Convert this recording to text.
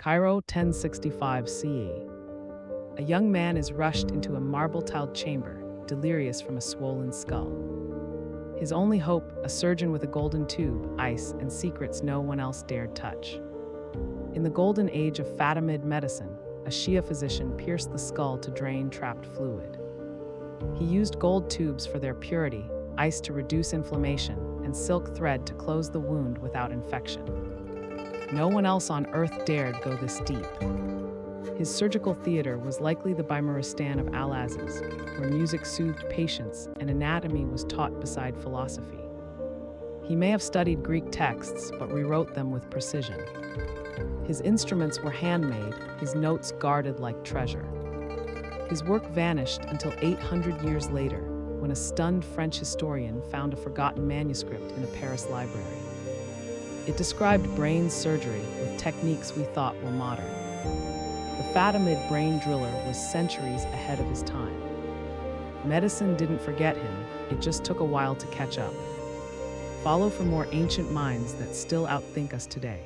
Cairo 1065 CE. A young man is rushed into a marble tiled chamber, delirious from a swollen skull. His only hope, a surgeon with a golden tube, ice, and secrets no one else dared touch. In the golden age of Fatimid medicine, a Shia physician pierced the skull to drain trapped fluid. He used gold tubes for their purity, ice to reduce inflammation, and silk thread to close the wound without infection. No one else on earth dared go this deep. His surgical theater was likely the Bimaristan of Al Aziz, where music soothed patients and anatomy was taught beside philosophy. He may have studied Greek texts, but rewrote them with precision. His instruments were handmade, his notes guarded like treasure. His work vanished until 800 years later, when a stunned French historian found a forgotten manuscript in a Paris library. It described brain surgery with techniques we thought were modern. The Fatimid brain driller was centuries ahead of his time. Medicine didn't forget him, it just took a while to catch up. Follow for more ancient minds that still outthink us today.